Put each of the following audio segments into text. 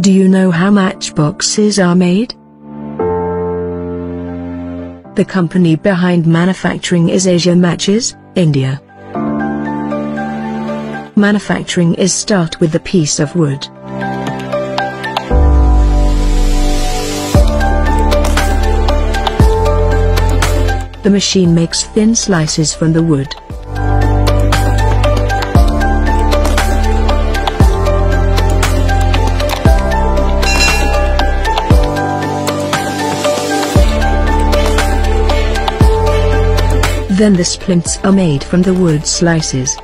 Do you know how matchboxes are made? The company behind manufacturing is Asia Matches, India. Manufacturing is start with the piece of wood. The machine makes thin slices from the wood. Then the splints are made from the wood slices.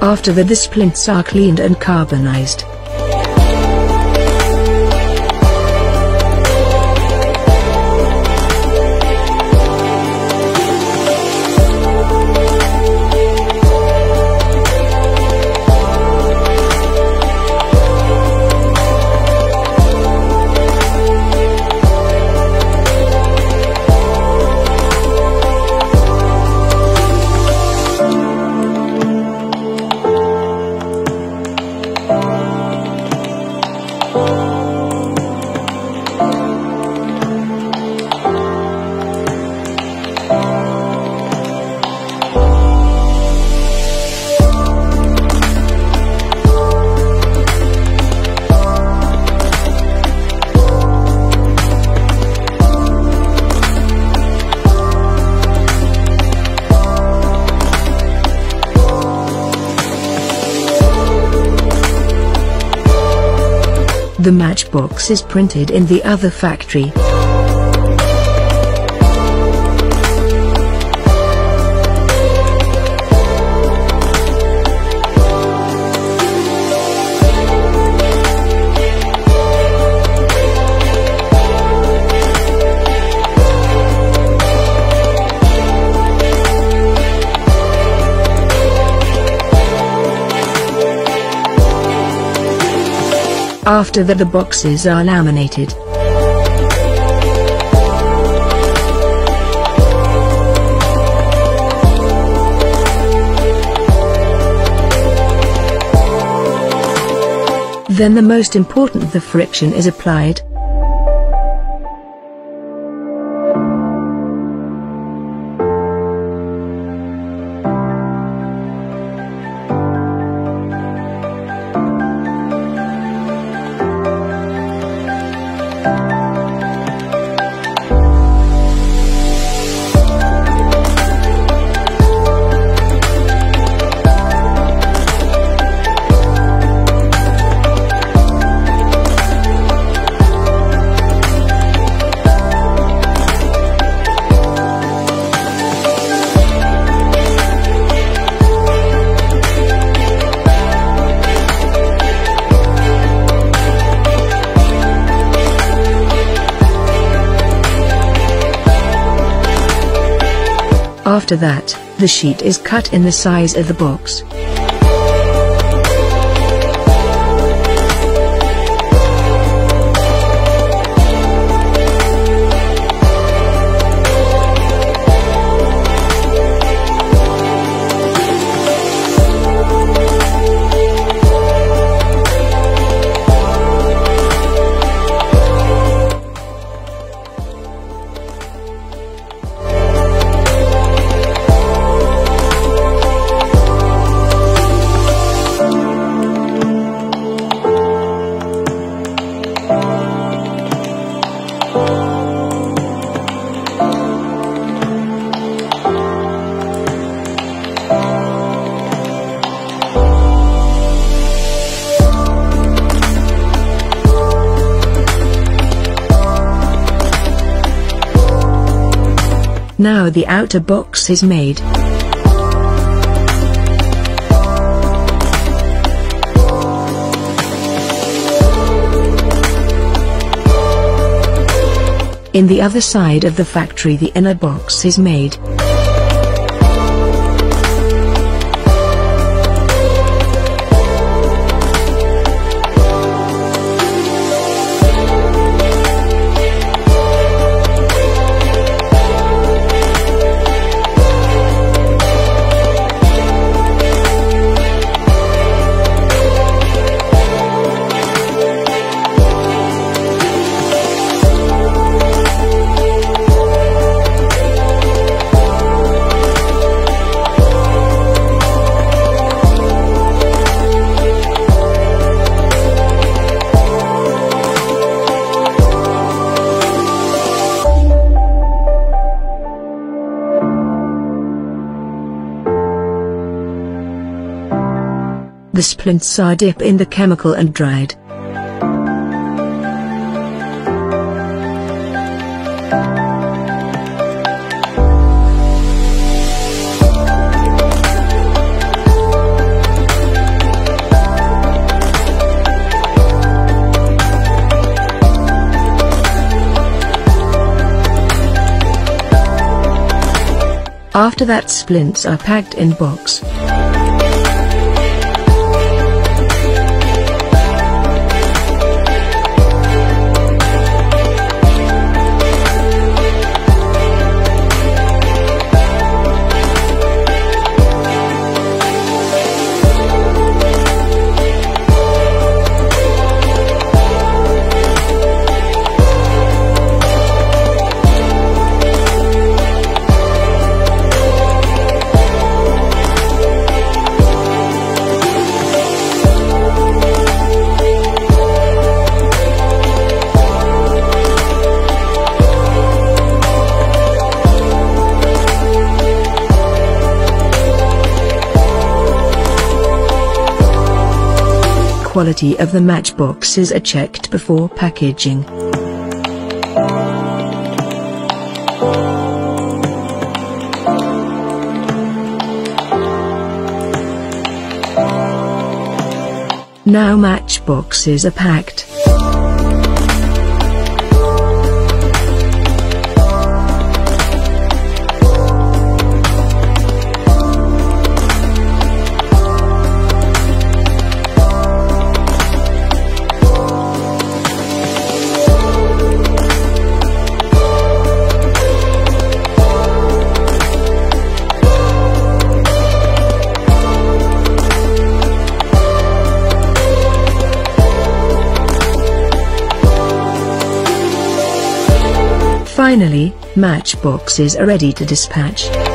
After that the splints are cleaned and carbonized. The matchbox is printed in the other factory. After that the boxes are laminated. Then the most important the friction is applied. After that, the sheet is cut in the size of the box. Now the outer box is made. In the other side of the factory the inner box is made. Splints are dipped in the chemical and dried. After that splints are packed in box. Quality of the matchboxes are checked before packaging. Now matchboxes are packed. Finally, matchboxes are ready to dispatch.